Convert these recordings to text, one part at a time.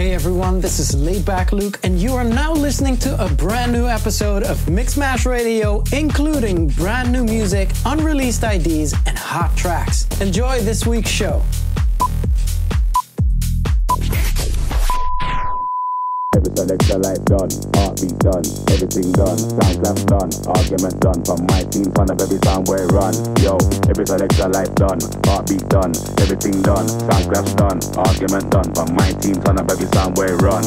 Hey everyone, this is Laidback Luke, and you are now listening to a brand new episode of Mixmash Radio, including brand new music, unreleased IDs, and hot tracks. Enjoy this week's show. Every selector life done, heartbeat done, everything done, sound clash done, argument done. From my team, fun of every sound where run. Yo, every selector life done, heartbeat done, everything done, sound clash done, argument done. From my team, fun of every sound where run.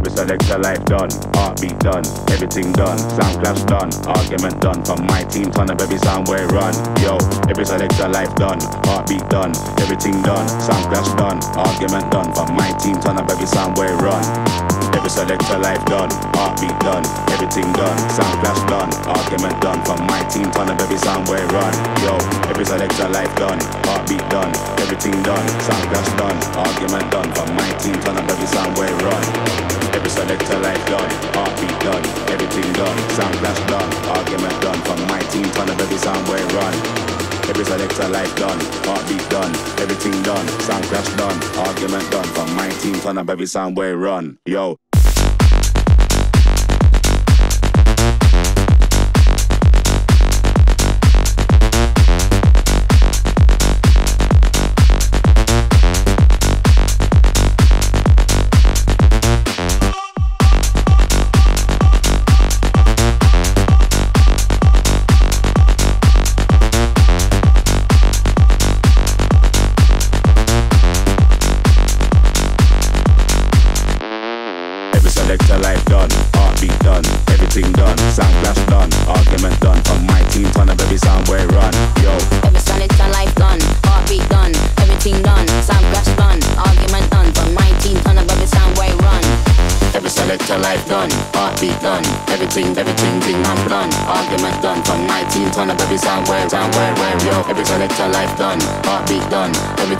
Every selector life done, heartbeat done, everything done, sound clash done, argument done. From my team, fun of every sound where run. Yo, every selector life done, heartbeat done, everything done, sound clash done, argument done. From my team, fun of every sound where run. Every selector life done, heartbeat done, everything done, sound clash done, argument done. From my team, ton of every sound where run. Yo, every selector life done, heartbeat done, everything done, sound clash done, argument done. From my team, ton of every sound where run. Every selector life done, heartbeat done, everything done, sound clash done, argument done. From my team, ton of every sound where run. Every selector life done, heartbeat done, everything done, sound clash done, argument done. From my team, ton of every sound where run. Yo.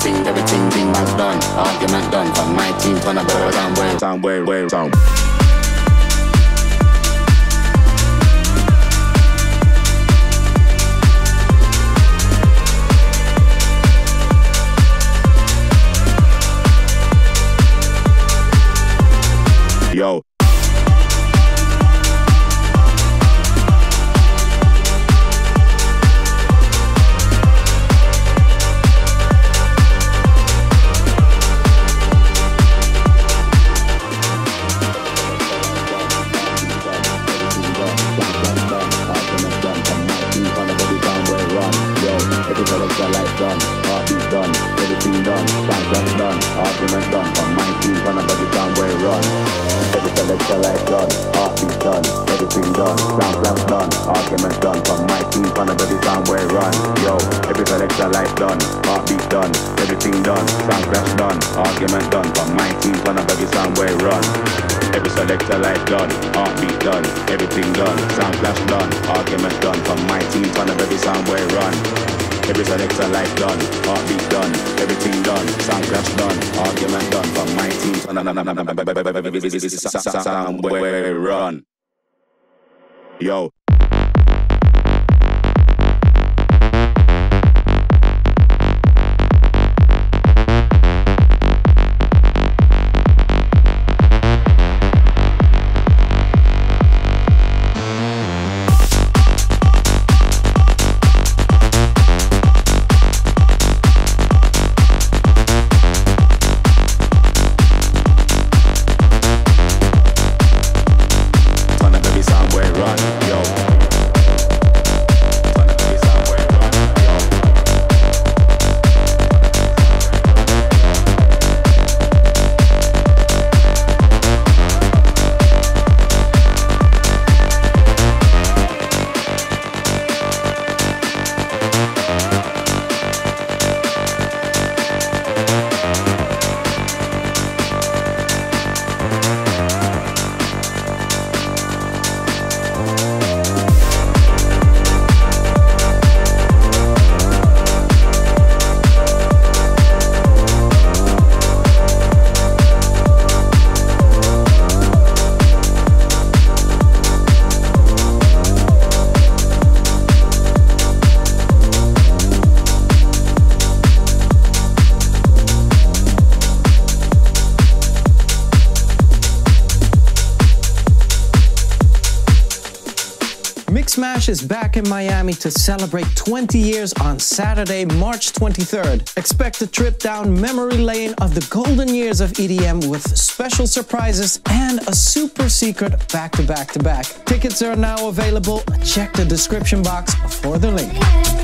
everything, everything, thing man's done. Argument done, from my team's gonna go down, way, down, way, way, down. Somewhere run. Yo, Yo is back in Miami to celebrate 20 years on Saturday, March 23rd. Expect a trip down memory lane of the golden years of EDM with special surprises and a super secret back to back to back. Tickets are now available. Check the description box for the link.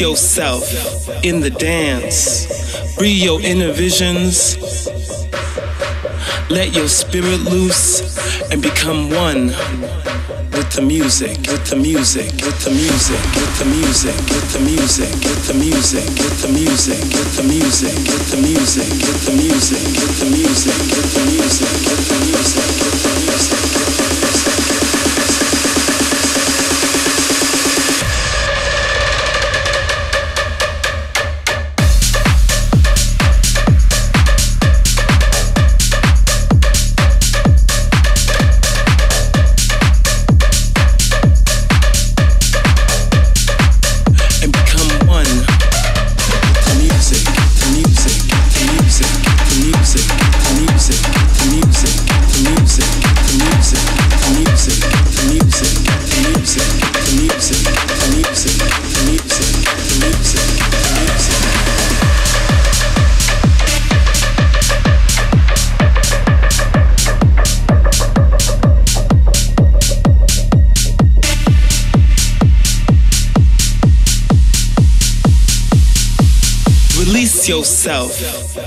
Yourself in the dance. Free your inner visions. Let your spirit loose and become one with the music, with the music, with the music, with the music, with the music, with the music, with the music, with the music, with the music, with the music, with the music, with the music, with the music.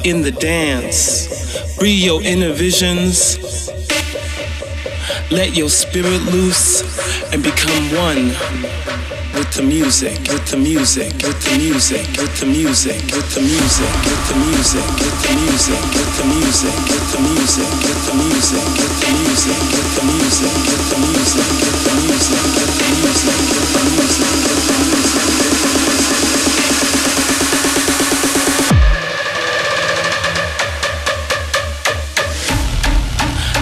In the dance. Free your inner visions. Let your spirit loose and become one with the music, with the music, with the music, with the music, with the music, with the music, with the music, with the music, with the music, with the music, with the music, with the music, with the music, with the music, with the music, with the music, with the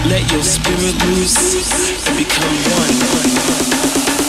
Let your spirit loose and become one.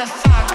the fuck?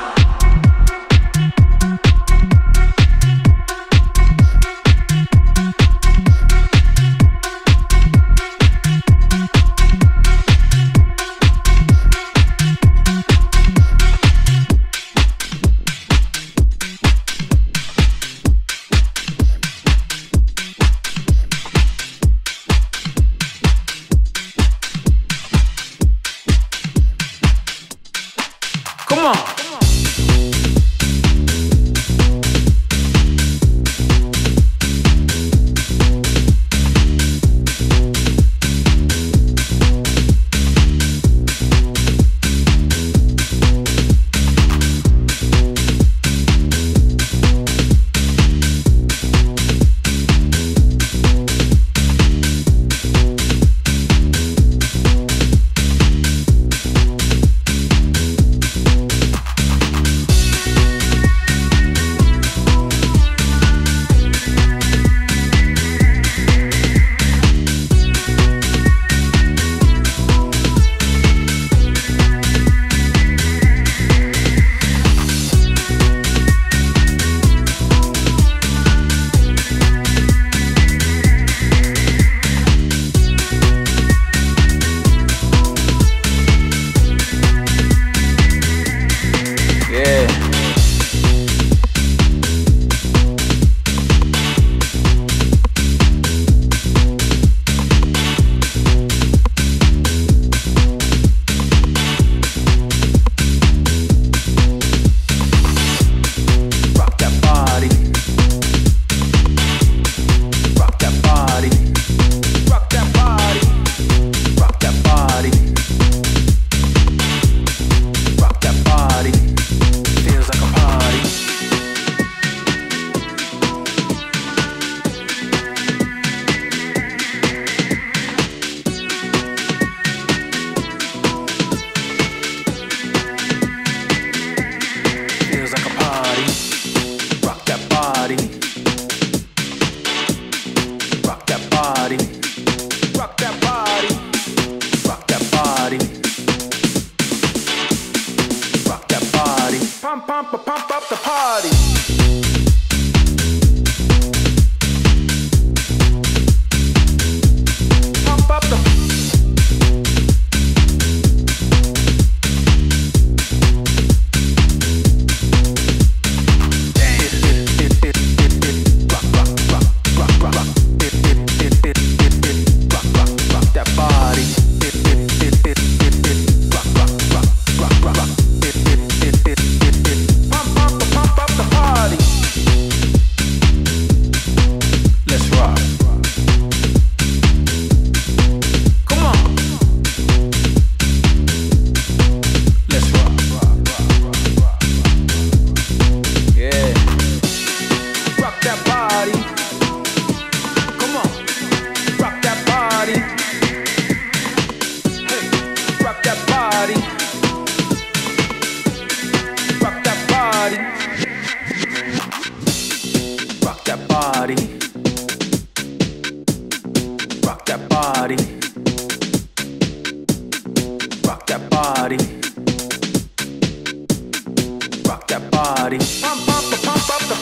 Come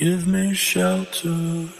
Give me shelter.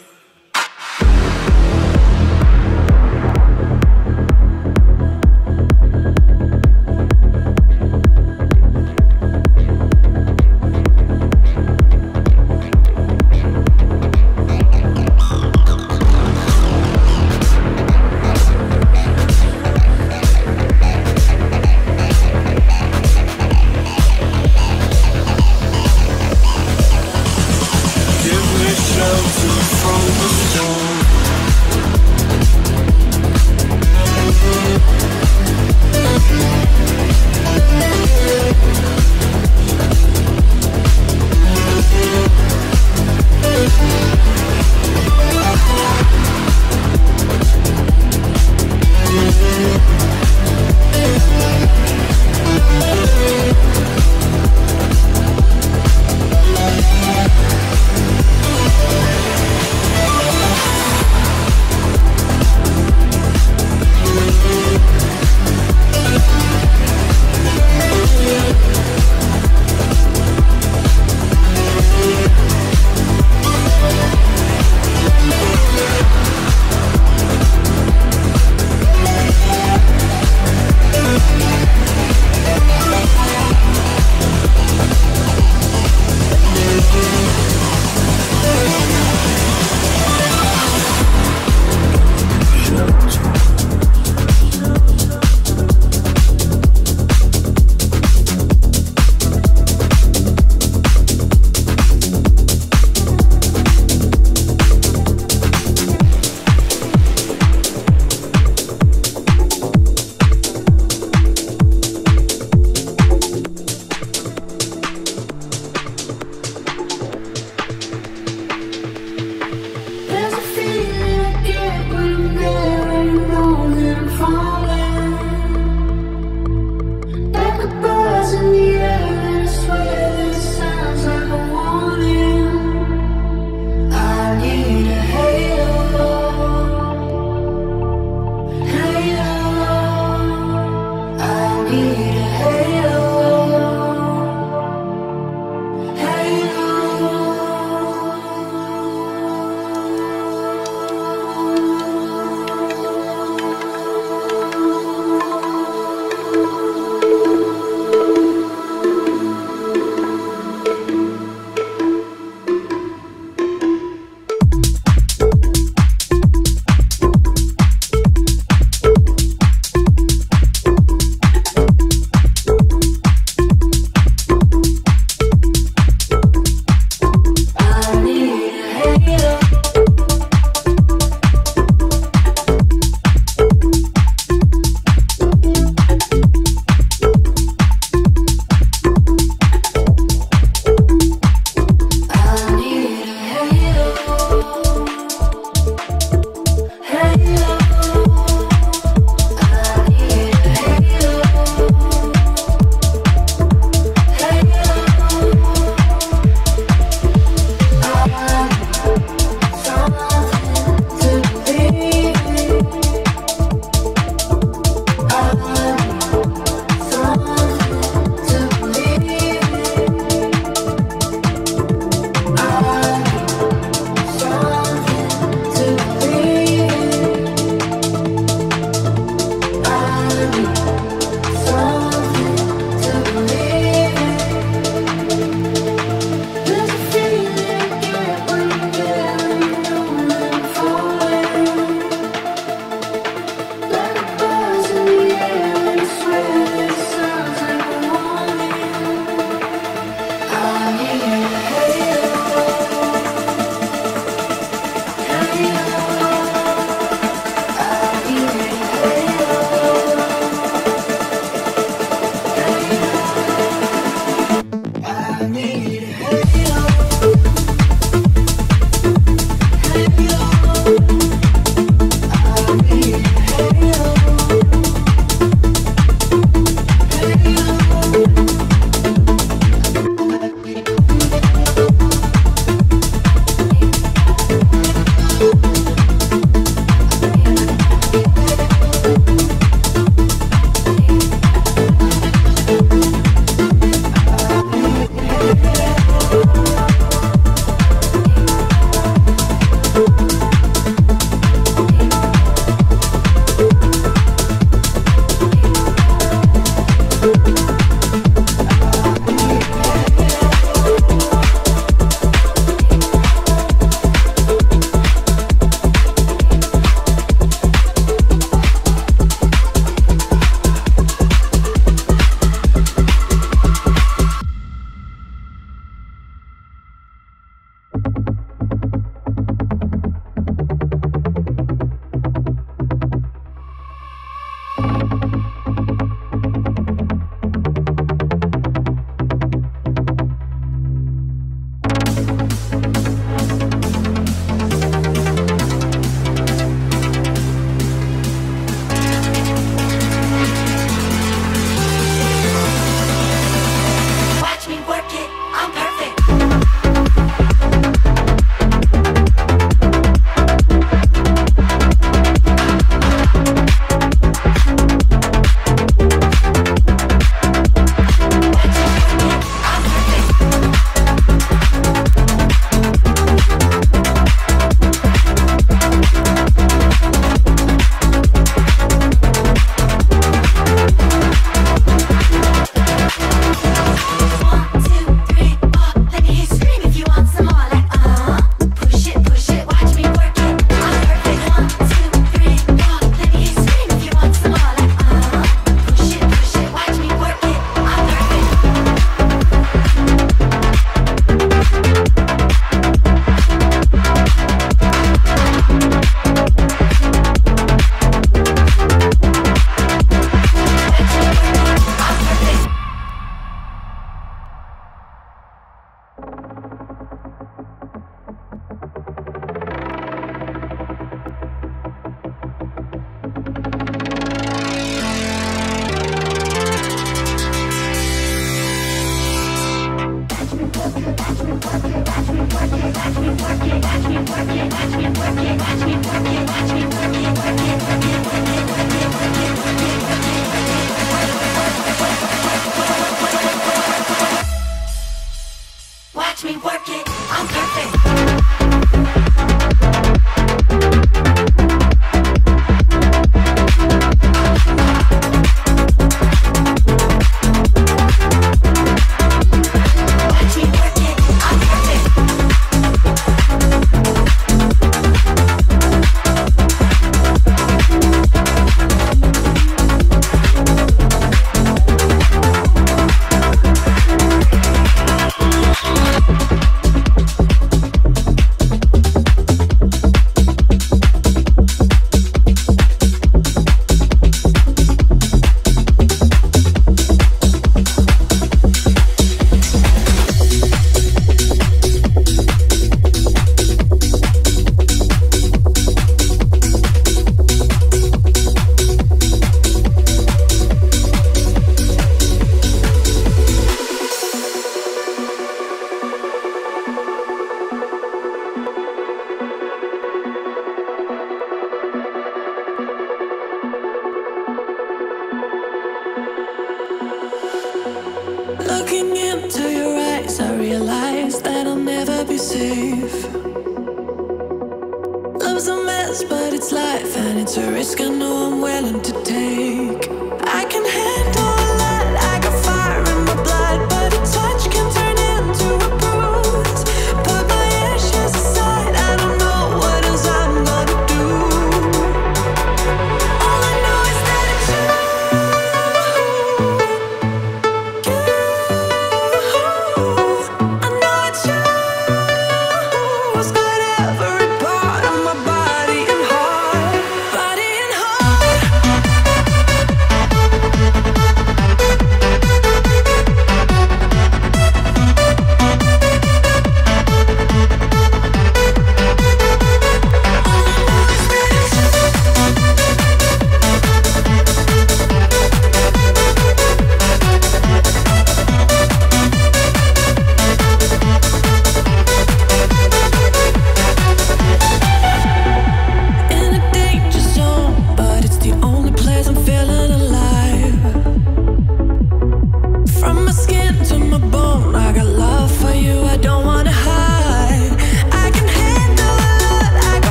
me work it, I'm perfect.